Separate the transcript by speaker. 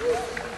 Speaker 1: Woo!